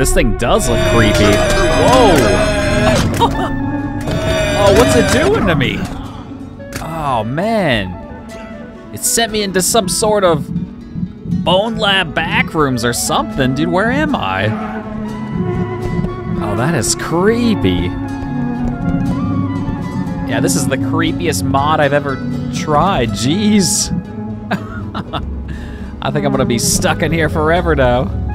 This thing does look creepy. Whoa! oh, what's it doing to me? Oh, man. It sent me into some sort of Bonelab backrooms or something. Dude, where am I? Oh, that is creepy. Yeah, this is the creepiest mod I've ever tried. Jeez. I think I'm gonna be stuck in here forever now.